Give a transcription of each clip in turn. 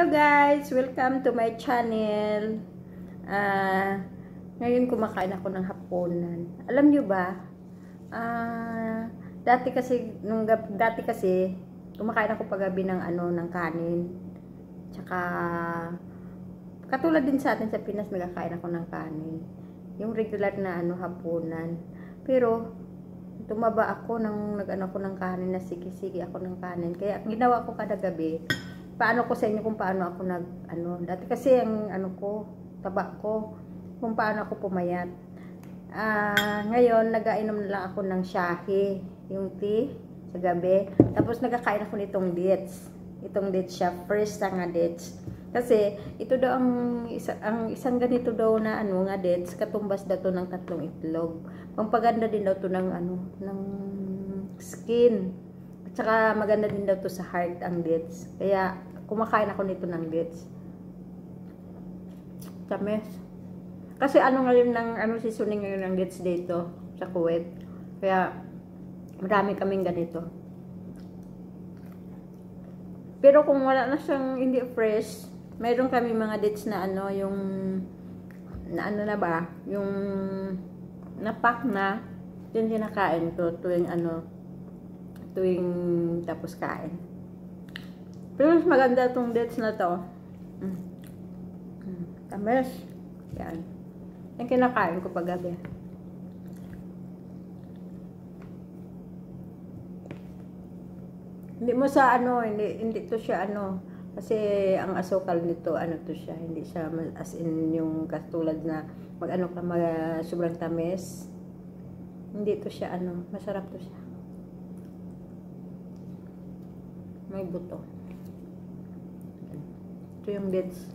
Hello guys! Welcome to my channel. Ah, ngayon kumakain ako ng hapunan. Alam nyo ba? Ah, dati kasi nung dati kasi kumakain ako paggabi ng ano ng kanin. Tsaka katulad din sa atin sa Pinas nagkakain ako ng kanin. Yung regular na ano hapunan. Pero tumaba ako nang nag-ano ko ng kanin na sige-sige ako ng kanin. Kaya ginawa ko kada gabi, paano ko sa inyo kung paano ako nag ano dati kasi ang ano ko taba ko kung paano ako pumayat. Ah ngayon nagainom na lang ako ng shahi yung tea sa gabi. Tapos nagkakain ako nitong dates. Itong dates siya first nga dates. Kasi ito daw ang isa, ang isang ganito daw na ano nga dates katumbas daw to ng tatlong itlog. Pampaganda din daw to ng ano ng skin. At saka maganda din daw to sa heart ang dates. Kaya kumakain ako nito ng dates. Tamis. Kasi ano ngayon ng ano seasoning ngayon ng dates dito sa Kuwait. Kaya marami kaming ganito. Pero kung wala na siyang hindi fresh, mayroon kami mga dates na ano yung na ano na ba, yung napak na yun kinakain ko tuwing ano tuwing tapos kain. Pero mas maganda itong dates na to. Mm. Mm. Tamis. Yan. Yung kinakain ko pag gabi. Hindi mo sa ano, hindi, hindi to siya ano, kasi ang asukal nito, ano to siya, hindi siya as in yung katulad na mag ano ka, mag, sobrang tamis. Hindi to siya ano, masarap to siya. May buto. Ito yung dates.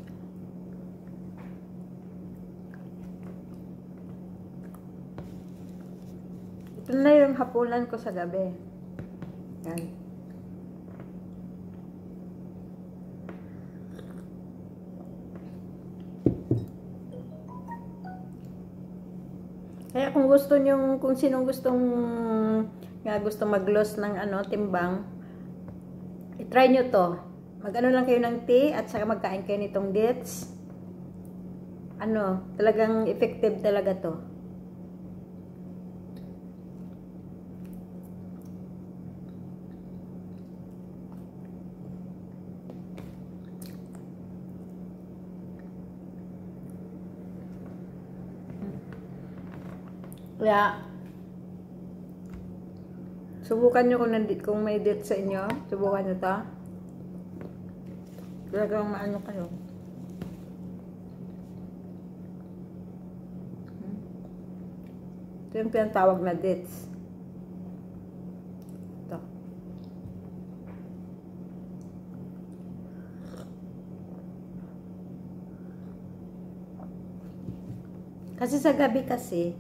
Ito na yung hapunan ko sa gabi. Yan. Kaya kung gusto nyo, kung sinong gustong nga gusto mag-loss ng ano, timbang, i-try nyo to. Mag-ano lang kayo ng tea at saka magkain kayo nitong dates. Ano, talagang effective talaga to. Kaya, subukan nyo kung, kung may date sa inyo. Subukan nyo to. Talagang maano kayo. Ito yung pinatawag na dates. Ito. Kasi sa gabi kasi,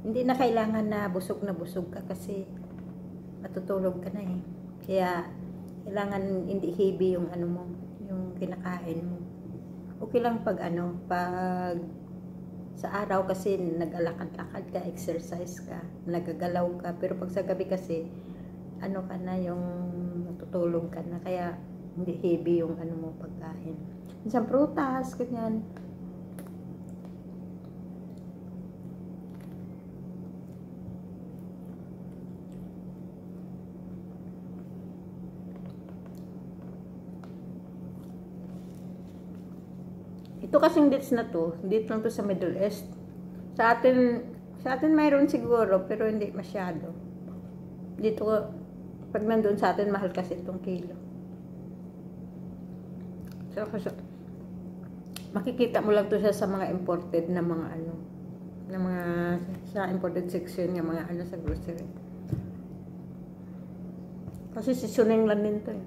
hindi na kailangan na busog na busog ka kasi matutulog ka na eh. Kaya, kailangan hindi heavy yung ano mo, kinakain mo. Okay lang pag ano, pag sa araw kasi nag-alakad-lakad ka, exercise ka, nagagalaw ka, pero pag sa gabi kasi, ano ka na yung natutulog ka na, kaya hindi heavy yung ano mo pagkain. Minsan prutas, ganyan. Ito kasing dates na to, dito lang to sa Middle East. Sa atin, sa atin mayroon siguro, pero hindi masyado. Dito, pag nandun sa atin, mahal kasi itong kilo. So, kasi, makikita mo lang to siya sa mga imported na mga ano, na mga, sa imported section, ng mga ano sa grocery. Kasi seasoning lang din to eh.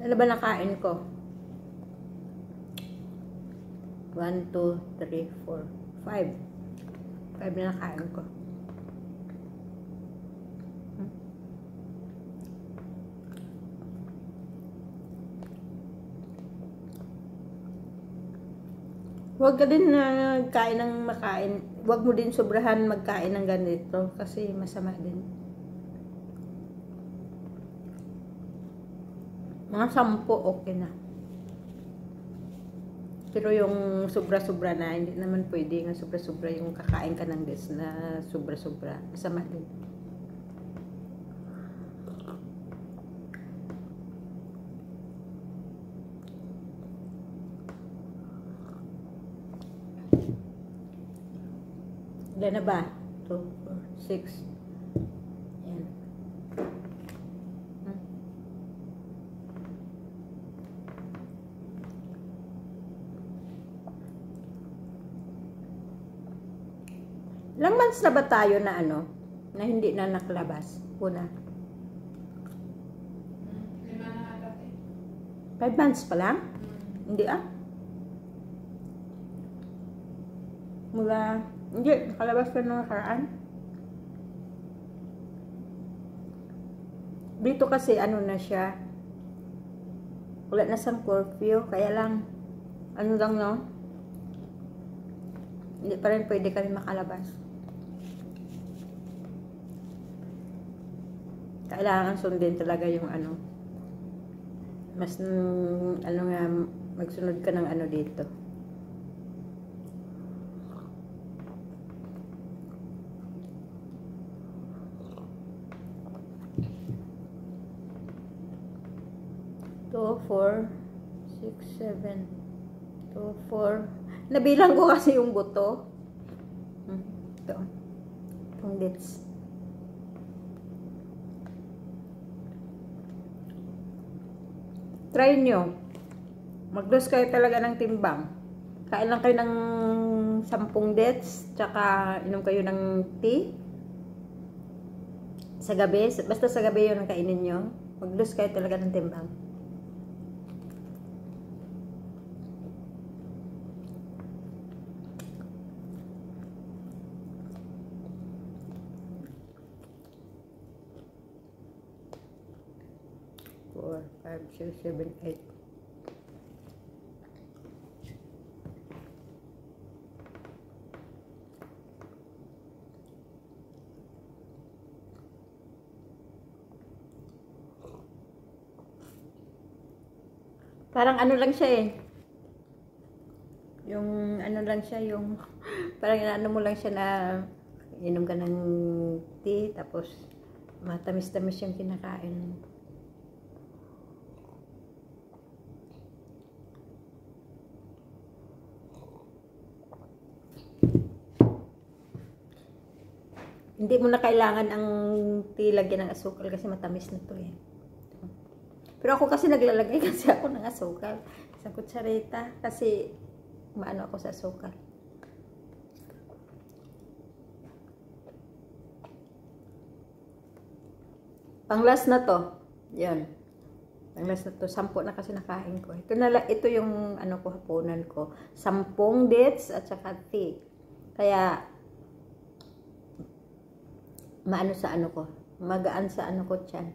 Ano ba nakain ko? 1, 2, 3, 4, 5. 5 na nakain ko. Huwag ka din na kain ng makain. Huwag mo din sobrahan magkain ng ganito kasi masama din. Mga sampo, okay na. Pero yung sobra-sobra na, hindi naman pwede nga sobra-sobra yung kakain ka ng des na sobra-sobra. Masama din. Ilan na ba? 2, 4, 6. Yan. Hmm. Ilang months na ba tayo na ano? Na hindi na nakalabas? Una. Na. 5 months pa lang? Hindi ah. Mula, hindi, nakalabas ka nung nakaraan. Dito kasi ano na siya, wala na sang curfew, kaya lang, ano lang no, hindi pa rin pwede kami makalabas. Kailangan sundin talaga yung ano, mas, ano nga, magsunod ka ng ano dito. Two, four, six, seven, two, four. Nabilang ko kasi yung buto. Hmm, Ito. Itong dates. Try nyo. Mag-lose kayo talaga ng timbang. Kain lang kayo ng sampung dates, tsaka inom kayo ng tea. Sa gabi, basta sa gabi yun ang kainin nyo. Mag-lose kayo talaga ng timbang. Four, five, six, seven, eight. Parang ano lang siya eh. Yung ano lang siya, yung parang ano mo lang siya na inom ka ng tea, tapos matamis-tamis yung kinakain mo. Hindi mo na kailangan ang tea lagyan ng asukal kasi matamis na to eh. Pero ako kasi naglalagay kasi ako ng asukal sa kutsareta kasi maano ako sa asukal. Pang last na to. Yan. Pang last na to. Sampo na kasi nakain ko. Ito, na, ito yung ano ko, hapunan ko. Sampung dates at saka tea. Kaya, maano sa ano ko. Magaan sa ano ko tiyan.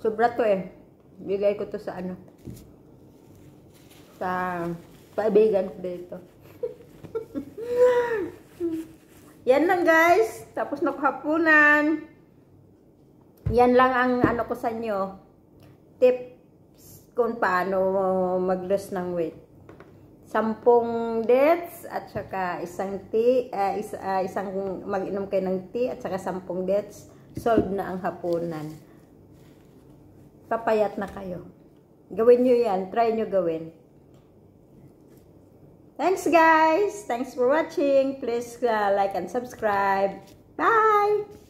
Sobra to eh. Bigay ko to sa ano. Sa kaibigan ko dito. Yan lang guys. Tapos na hapunan. Yan lang ang ano ko sa inyo. Tips kung paano mag-lose ng weight. Sampung dates at saka isang tea, uh, is, uh, isang mag-inom kayo ng tea at saka sampung dates. Solve na ang hapunan papayat na kayo. Gawin nyo yan. Try nyo gawin. Thanks guys. Thanks for watching. Please uh, like and subscribe. Bye!